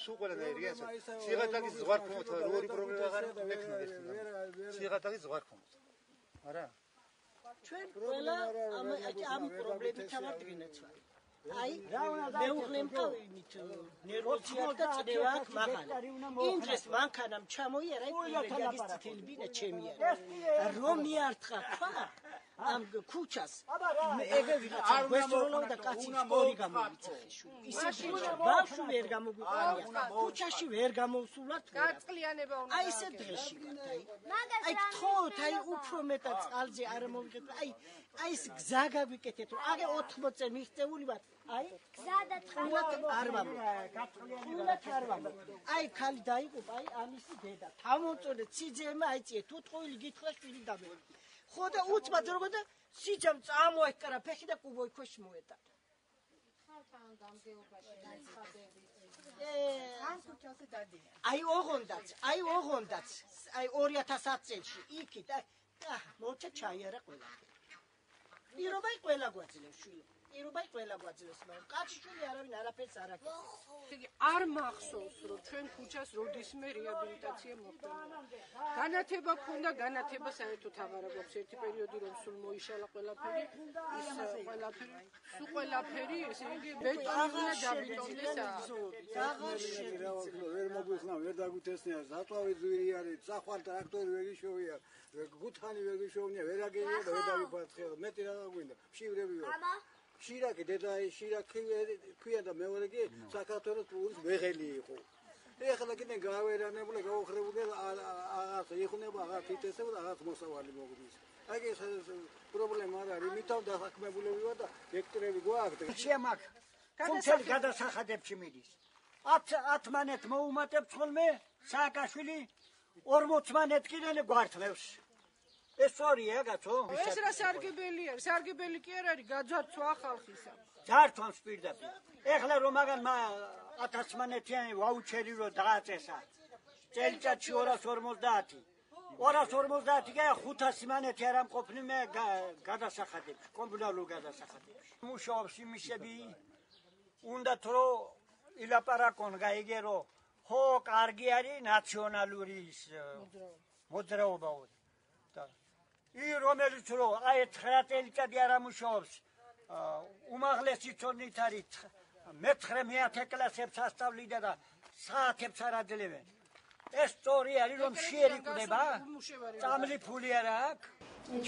სულ ყველანაირი ეს სიღატაკის ზღვარ ქონოთ რორი პრობლემა აღარ მექნება ერთი სიღატაკის ზღვარ ქონოთ არა. ჩვენ ყველა ამ ამ პრობლემით ავარდგინეთ ვარ. აი მეუღლემ ყავით ნერვოციათა წდება აქ მაღალი. ინდრეს მანქანამ ჩამოიერა პირეგაგის წითელი ბინა ჩემი არა რომ მიარტყა თქვა ამ ქუჩას. ეგე ვიღაცა გვესწროლო და კაცი სკორი გამოვიცა ისე ბავშვი ვერ გამოგვიყარია ქუჩაში ვერ გამოვსულათ გაწყლიანება უნდა აი ესე დღეში აი. აი თქოთ აი უფრო მეტად წყალზე არ მოვიღეთ აი აი ეს გზა გაგვიკეთეთ რომ აგე 80 წე მიღწეული ვარ. აი გზა და წყალი არ ვამ გაწყვიანებულად არ ვამ აი ხალი დაიღუპა აი ამისი დედა. თამოწოდე ციძემა აი წიე თუ ტყუილი გითხა შვილი დამე ხო და უცბად როგორ და სიჯამ წამოეკრა ფეხი და კუბოი ქვეშ მოეტა აი ოღონდაც აი ოღონდაც აი 2010 წელში იქით აი მოჩა ჩაიარა ყველა. პირობა ყველა გვაძლევს შვილო პირობაი ყველა გვაძლევს, მაგრამ კაცშვილი არავინ არაფერს არ აკეთებს. იგი არ მახსოვს, რომ ჩვენ ქუჩას როდისმე რეაბილიტაცია მოხდა. განათება ქონდა, განათება საერთოდ აღარ აქვს ერთი პერიოდი, რომ სულ მოიშალა ყველაფერი, ის ყველაფერი, სულ ყველაფერი, ესე იგი ბეტონი და ბეტონისა. აღარ შეიძლება. ვერ მოგვიხნა, ვერ დაგვიტესნია, ზატვავი ძვირი არის, სახვარ ტრაქტორი ვერ იშოვია, გუთანი ვერ იშოვნია, ვერ აგერია და ვერ დავიფათხე, მეტი რა გვინდა, შივრები ვარ. შირაკი დედა შირაკი ქვია და მეორე კი საქართველოს პურის ვეღელი იყო. ეხლა კიდე გავერანებული გაუხრებული აღარ იხუნება აღარ თითესება და აღარ მოსავალი მოგდის. აი ეს პრობლემა არ არის მითავ დასაქმებულები ვარ და ექტრები გვაქვს. შემაქ კონცერტ გადასახადებში მიდის. 10 10 მანეთ მოუმატებ ხოლმე სააკაშვილი 40 მანეთ კიდე გვართლევს ეს სწორია გაცო? ეს რა სარგებელი არის? სარგებელი კი არ არის გაძარცვა ხალხისა. ძართვანს პირდაპირ. ეხლა რომ მაგან 1000 მონეთიანი ვაუჩერი რო დააწესა. წელიწადში 250. 250 კი 500 მონეთი არ ამყოფნი მე გადასახადებს, კომუნალურ გადასახადებს. მუშაობს იმისები უნდა თრო ილაპარაკონ გაიგერო ხო კარგი არის ნაციონალური მოძრაობა. ი რომელიც რო აი 9 წელიწადი არ ამუშავებს უმაღლესი წონით არის მე-9 მე-10 კლასებს ასწავლიდა და საათებს არ აძლევენ. ეს სწორი არის რომ შეერიკვდება წამლი ფული არა აქვს.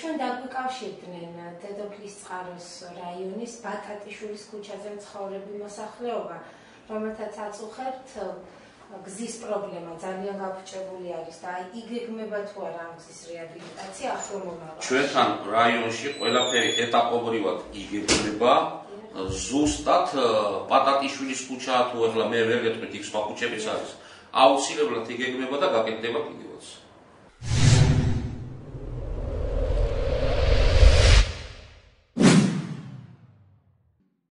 ჩვენ დაგვიკავშირდნენ დედოფლის წყაროს რაიონის ბატატიშვილის ქუჩაზე მცხოვრები მოსახლეობა რომელთაც აწუხებთ გზის პრობლემა ძალიან გაფუჭებული არის და აი იგეგმება თუ არა ამ გზის რეაბილიტაცია ახალმონა. ჩვენთან რაიონში ყველაფერი ეტაპობრივად იგეგმება. ზუსტად პატატიშვილის ქუჩა თუ ახლა მე ვერ გეტყვით იქ სხვა ქუჩებიც არის. აუცილებლად იგეგმება და გაკეთდება კიდევაც.